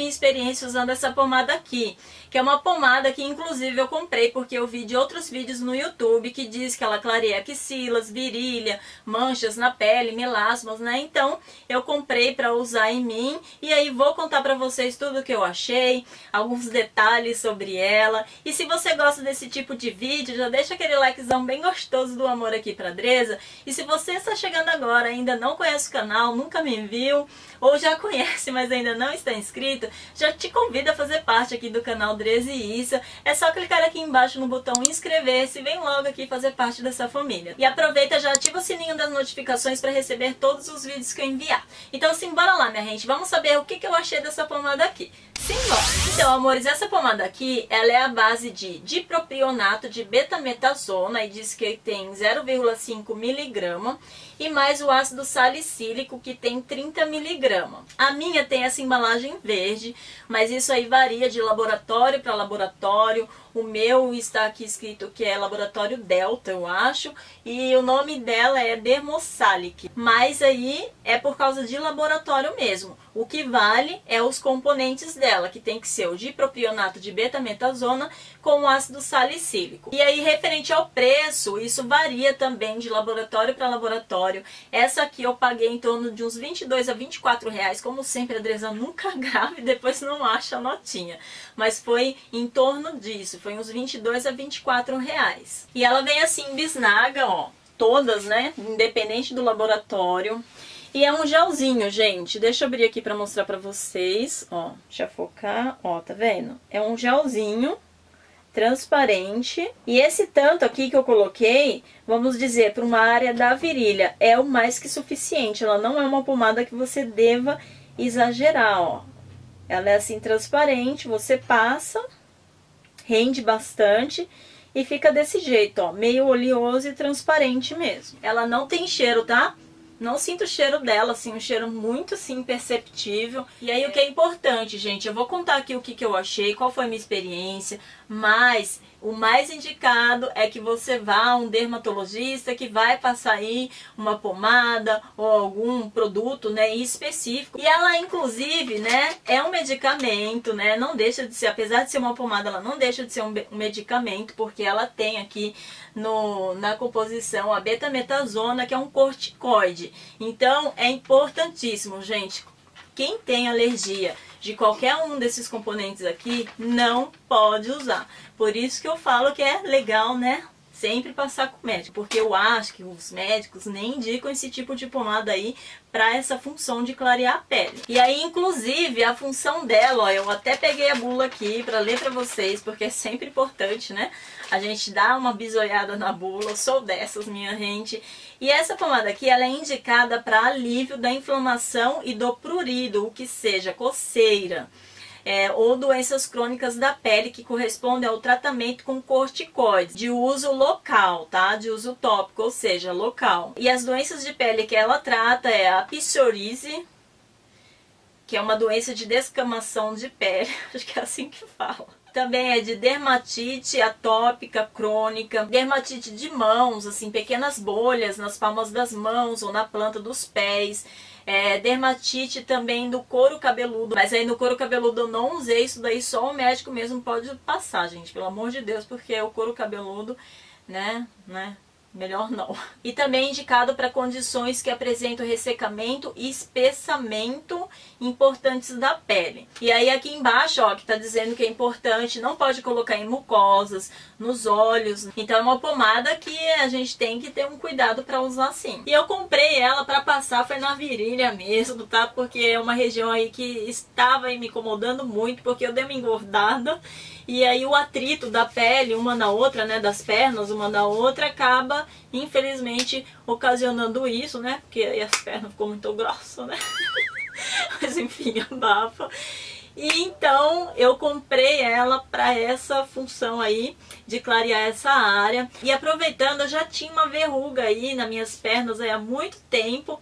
minha experiência usando essa pomada aqui, que é uma pomada que inclusive eu comprei porque eu vi de outros vídeos no YouTube que diz que ela clareia axilas, virilha, manchas na pele, melasmas, né? Então eu comprei para usar em mim e aí vou contar para vocês tudo o que eu achei, alguns detalhes sobre ela. E se você gosta desse tipo de vídeo, já deixa aquele likezão bem gostoso do amor aqui pra Dresa. E se você está chegando agora ainda não conhece o canal, nunca me viu, ou já conhece, mas ainda não está inscrito, já te convido a fazer parte aqui do canal Dresa e. É só clicar aqui embaixo no botão inscrever-se, vem logo aqui fazer parte dessa família. E aproveita já ativa o sininho das notificações para receber todos os vídeos que eu enviar. Então sim, bora lá minha gente, vamos saber o que, que eu achei dessa pomada aqui. Simbora! Então, amores, essa pomada aqui, ela é a base de dipropionato de betametasona e diz que tem 0,5 miligrama e mais o ácido salicílico que tem 30 miligramas. A minha tem essa embalagem verde, mas isso aí varia de laboratório para laboratório. O meu está aqui escrito que é laboratório Delta, eu acho, e o nome dela é Dermosalic. Mas aí é por causa de laboratório mesmo. O que vale é os componentes dela, que tem que ser o dipropionato de betametasona com o ácido salicílico. E aí, referente ao preço, isso varia também de laboratório para laboratório. Essa aqui eu paguei em torno de uns 22 a 24 reais. Como sempre, a Adresa nunca grava e depois não acha a notinha. Mas foi em torno disso, foi uns 22 a 24 reais. E ela vem assim, bisnaga, ó, todas, né, independente do laboratório. E é um gelzinho, gente. Deixa eu abrir aqui pra mostrar pra vocês. Ó, deixa eu focar. Ó, tá vendo? É um gelzinho transparente. E esse tanto aqui que eu coloquei, vamos dizer, para uma área da virilha, é o mais que suficiente. Ela não é uma pomada que você deva exagerar, ó. Ela é assim transparente, você passa, rende bastante e fica desse jeito, ó, meio oleoso e transparente mesmo. Ela não tem cheiro, tá? Não sinto o cheiro dela, assim, um cheiro muito, assim, perceptível. E aí, o que é importante, gente, eu vou contar aqui o que, que eu achei, qual foi a minha experiência, mas o mais indicado é que você vá a um dermatologista que vai passar aí uma pomada ou algum produto, né, específico. E ela, inclusive, né, é um medicamento, né, não deixa de ser, apesar de ser uma pomada, ela não deixa de ser um, um medicamento, porque ela tem aqui no, na composição a betametasona, que é um corticoide. Então, é importantíssimo, gente, quem tem alergia de qualquer um desses componentes aqui, não pode usar. Por isso que eu falo que é legal, né? Sempre passar com o médico, porque eu acho que os médicos nem indicam esse tipo de pomada aí para essa função de clarear a pele. E aí, inclusive, a função dela, ó, eu até peguei a bula aqui para ler para vocês, porque é sempre importante, né? A gente dá uma bisoiada na bula, sou dessas, minha gente. E essa pomada aqui, ela é indicada para alívio da inflamação e do prurido, o que seja coceira é, ou doenças crônicas da pele que correspondem ao tratamento com corticoides de uso local, tá? De uso tópico, ou seja, local. E as doenças de pele que ela trata é a psoríase, que é uma doença de descamação de pele, acho que é assim que fala. Também é de dermatite atópica crônica, dermatite de mãos, assim, pequenas bolhas nas palmas das mãos ou na planta dos pés, é, dermatite também do couro cabeludo. Mas aí no couro cabeludo eu não usei isso daí, só o médico mesmo pode passar, gente. Pelo amor de Deus, porque o couro cabeludo, né, né, melhor não. E também indicado para condições que apresentam ressecamento e espessamento importantes da pele. E aí aqui embaixo, ó, que tá dizendo que é importante, não pode colocar em mucosas, nos olhos. Então é uma pomada que a gente tem que ter um cuidado para usar assim. E eu comprei ela para passar, foi na virilha mesmo, tá? Porque é uma região aí que estava me incomodando muito, porque eu dei uma engordada e aí o atrito da pele uma na outra, né, das pernas uma na outra, acaba, infelizmente, ocasionando isso, né, porque aí as pernas ficou muito grossas, né, mas enfim, abafa. E então eu comprei ela para essa função aí de clarear essa área. E aproveitando, eu já tinha uma verruga aí nas minhas pernas aí há muito tempo.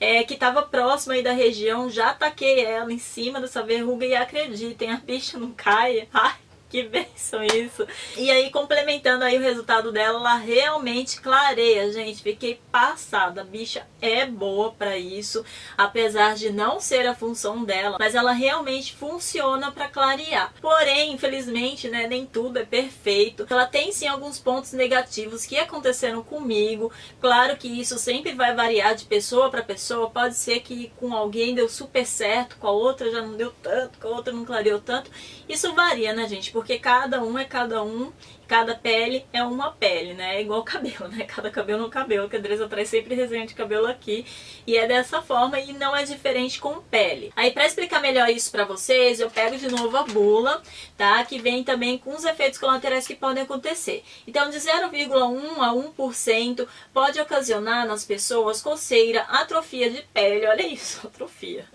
É, que estava próxima aí da região, já taquei ela em cima dessa verruga e acreditem, a bicha não cai. Ai, que benção isso. E aí, complementando aí o resultado dela, ela realmente clareia, gente. Fiquei passada. A bicha é boa para isso, apesar de não ser a função dela, mas ela realmente funciona para clarear. Porém, infelizmente, né, nem tudo é perfeito. Ela tem sim alguns pontos negativos que aconteceram comigo. Claro que isso sempre vai variar de pessoa para pessoa. Pode ser que com alguém deu super certo, com a outra já não deu tanto, com a outra não clareou tanto. Isso varia, né, gente? Porque cada um é cada um cada pele é uma pele, né? É igual cabelo, né? Cada cabelo é um cabelo, que a Andresa traz sempre resenha de cabelo aqui. E é dessa forma e não é diferente com pele. Aí pra explicar melhor isso pra vocês, eu pego de novo a bula, tá? Que vem também com os efeitos colaterais que podem acontecer. Então de 0,1 a 1% pode ocasionar nas pessoas coceira, atrofia de pele, olha isso, atrofia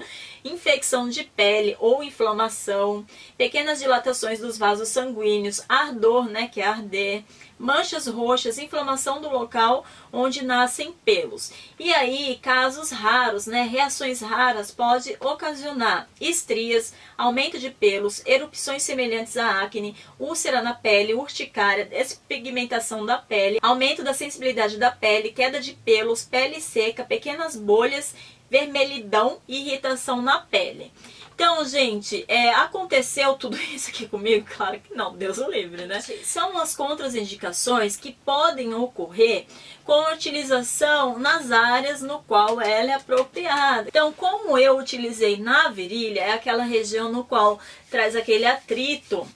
infecção de pele ou inflamação, pequenas dilatações dos vasos sanguíneos, ardor, né, que é arder, manchas roxas, inflamação do local onde nascem pelos. E aí, casos raros, né, reações raras pode ocasionar estrias, aumento de pelos, erupções semelhantes à acne, úlcera na pele, urticária, despigmentação da pele, aumento da sensibilidade da pele, queda de pelos, pele seca, pequenas bolhas vermelhidão e irritação na pele. Então, gente, é, aconteceu tudo isso aqui comigo? Claro que não, Deus o livre, né? São as contraindicações que podem ocorrer com a utilização nas áreas no qual ela é apropriada. Então, como eu utilizei na virilha, é aquela região no qual traz aquele atrito,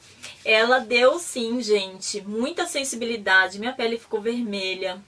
ela deu sim, gente, muita sensibilidade, minha pele ficou vermelha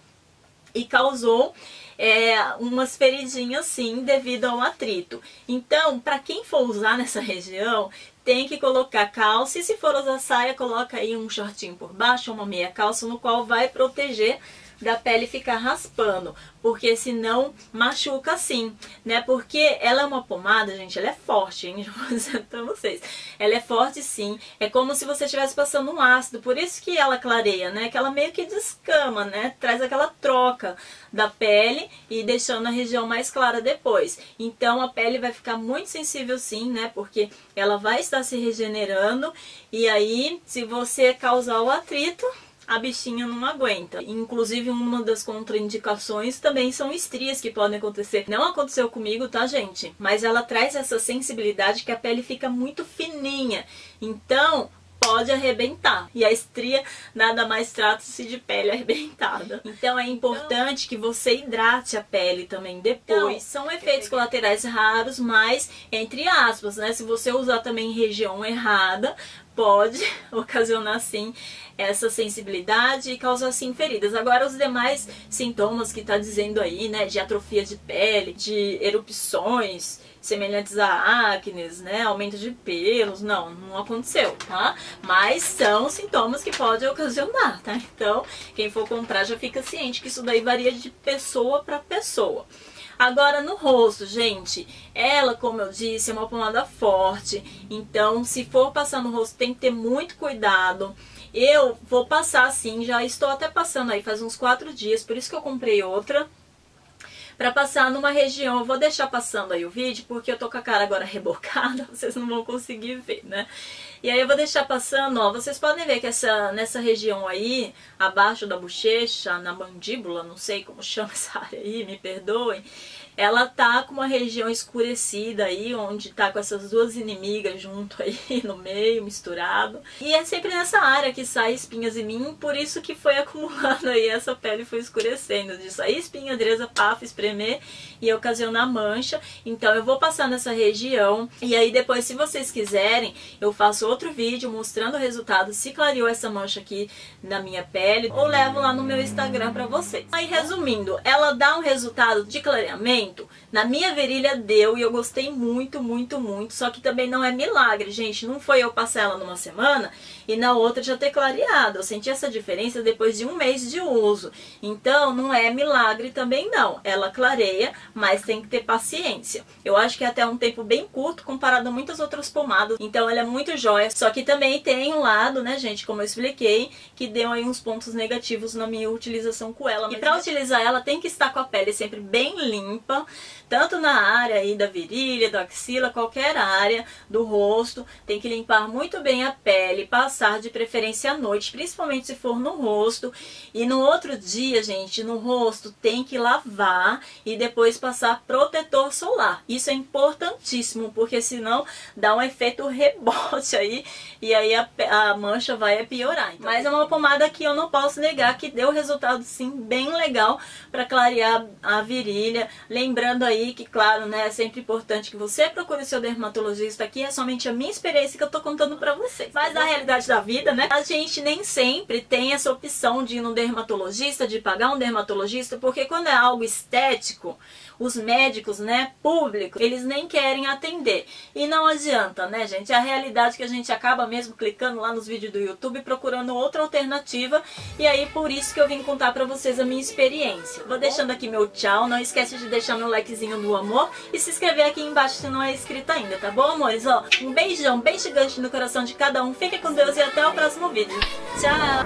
e causou é, umas feridinhas sim devido ao atrito. Então, para quem for usar nessa região, tem que colocar calça e se for usar saia, coloca aí um shortinho por baixo, uma meia calça, no qual vai proteger da pele ficar raspando, porque senão machuca sim, né? Porque ela é uma pomada, gente, ela é forte, hein? Vou dizer pra vocês. Ela é forte sim, é como se você estivesse passando um ácido, por isso que ela clareia, né? Que ela meio que descama, né? Traz aquela troca da pele e deixando a região mais clara depois. Então a pele vai ficar muito sensível sim, né? Porque ela vai estar se regenerando e aí, se você causar o atrito, a bichinha não aguenta. Inclusive, uma das contraindicações também são estrias que podem acontecer. Não aconteceu comigo, tá, gente? Mas ela traz essa sensibilidade que a pele fica muito fininha. Então, pode arrebentar. E a estria nada mais trata-se de pele arrebentada. Então é importante que você hidrate a pele também depois. Então, são efeitos colaterais raros, mas entre aspas, né? Se você usar também em região errada, pode ocasionar sim essa sensibilidade e causar sim feridas. Agora os demais sintomas que está dizendo aí, né, de atrofia de pele, de erupções semelhantes a acnes, né, aumento de pelos, não, não aconteceu, tá? Mas são sintomas que podem ocasionar, tá? Então, quem for comprar já fica ciente que isso daí varia de pessoa para pessoa. Agora no rosto, gente, ela, como eu disse, é uma pomada forte, então se for passar no rosto tem que ter muito cuidado. Eu vou passar assim, já estou até passando aí faz uns quatro dias, por isso que eu comprei outra. Pra passar numa região, eu vou deixar passando aí o vídeo, porque eu tô com a cara agora rebocada, vocês não vão conseguir ver, né? E aí eu vou deixar passando, ó, vocês podem ver que essa, nessa região aí, abaixo da bochecha, na mandíbula, não sei como chama essa área aí, me perdoem, ela tá com uma região escurecida aí, onde tá com essas duas inimigas junto aí no meio, misturado. E é sempre nessa área que sai espinhas em mim, por isso que foi acumulando aí, essa pele foi escurecendo, de sair espinha, adresa, paf, espremer e ocasionar mancha. Então eu vou passar nessa região e aí depois, se vocês quiserem, eu faço outro vídeo mostrando o resultado, se clareou essa mancha aqui na minha pele, ou levo lá no meu Instagram pra vocês. Aí resumindo, ela dá um resultado de clareamento na minha virilha deu e eu gostei muito, muito, muito. Só que também não é milagre, gente. Não foi eu passar ela numa semana e na outra já ter clareado. Eu senti essa diferença depois de um mês de uso. Então não é milagre também não. Ela clareia, mas tem que ter paciência. Eu acho que é até um tempo bem curto comparado a muitas outras pomadas. Então ela é muito jóia Só que também tem um lado, né, gente, como eu expliquei, que deu aí uns pontos negativos na minha utilização com ela. E pra utilizar ela tem que estar com a pele sempre bem limpa, tanto na área aí da virilha, da axila, qualquer área do rosto. Tem que limpar muito bem a pele, passar de preferência à noite, principalmente se for no rosto. E no outro dia, gente, no rosto tem que lavar e depois passar protetor solar. Isso é importantíssimo, porque senão dá um efeito rebote aí e aí a, a mancha vai piorar. Então, Mas é uma pomada que eu não posso negar que deu resultado sim bem legal para clarear a virilha. Lembrando aí aí que, claro, né, é sempre importante que você procure o seu dermatologista aqui, é somente a minha experiência que eu tô contando pra vocês. Mas na realidade da vida, né, a gente nem sempre tem essa opção de ir no dermatologista, de pagar um dermatologista, porque quando é algo estético, os médicos, né, públicos, eles nem querem atender. E não adianta, né, gente? É a realidade que a gente acaba mesmo clicando lá nos vídeos do YouTube procurando outra alternativa e aí por isso que eu vim contar pra vocês a minha experiência. Vou deixando aqui meu tchau, não esquece de deixar meu likezinho do amor e se inscrever aqui embaixo se não é inscrito ainda, tá bom amores? Ó, um beijão bem gigante no coração de cada um, fique com Deus e até o próximo vídeo. Tchau!